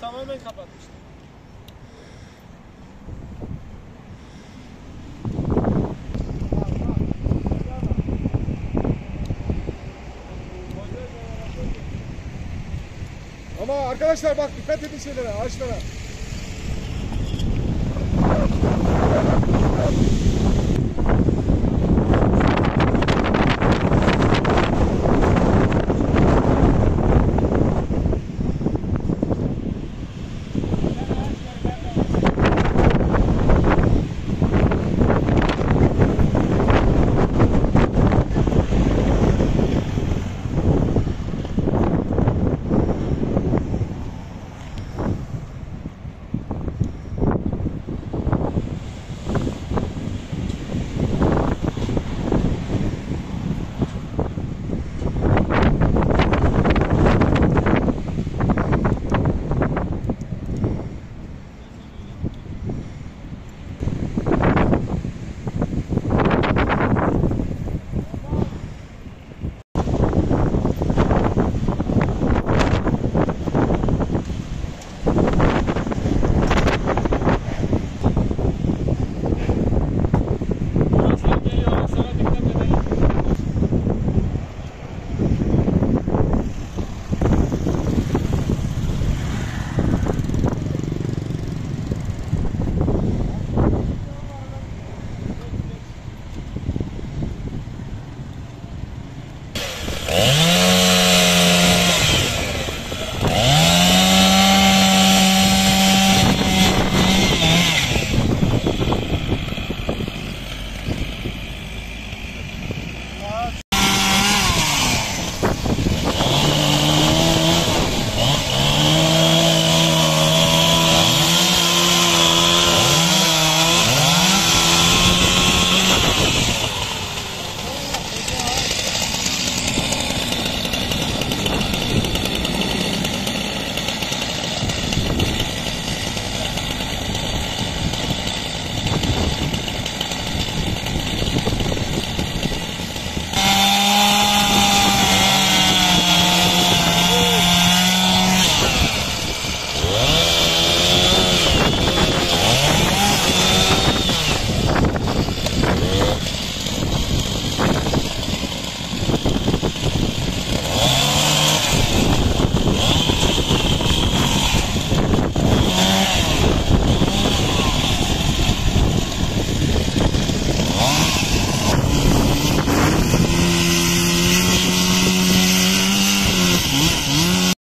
tamamen kapatmışlar. Ama arkadaşlar bak dikkat edin şeylere ağaçlara. Oh.